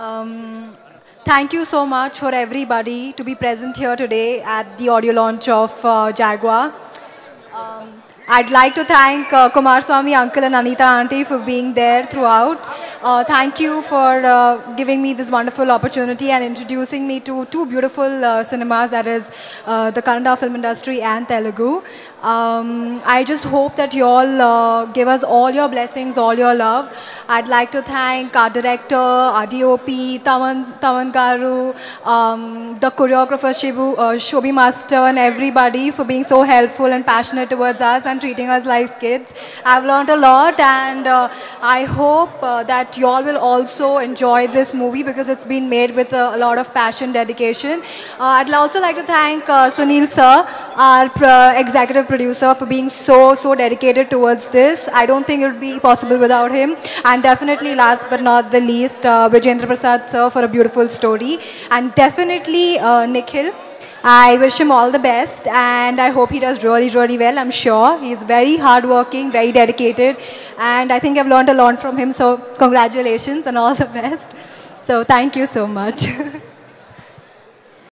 Um, thank you so much for everybody to be present here today at the audio launch of uh, Jaguar. Um, I'd like to thank uh, Kumaraswamy uncle and Anita auntie for being there throughout. Uh, thank you for uh, giving me this wonderful opportunity and introducing me to two beautiful uh, cinemas, that is uh, the Kannada film industry and Telugu. Um, I just hope that you all uh, give us all your blessings, all your love. I'd like to thank our director, our DOP, Thaman, Thaman Garu, um, the choreographer Shibu, Shobi Master and everybody for being so helpful and passionate towards us and treating us like kids. I've learned a lot and uh, I hope uh, that you all will also enjoy this movie because it's been made with a, a lot of passion, dedication. Uh, I'd also like to thank uh, Sunil sir, our executive producer for being so, so dedicated towards this. I don't think it would be possible without him. And definitely last but not the least, uh, Vijayendra Prasad sir for a beautiful story. And definitely Nikhil. I wish him all the best and I hope he does really, really well. I'm sure. He's very hardworking, very dedicated, and I think I've learned a lot from him. So, congratulations and all the best. So, thank you so much.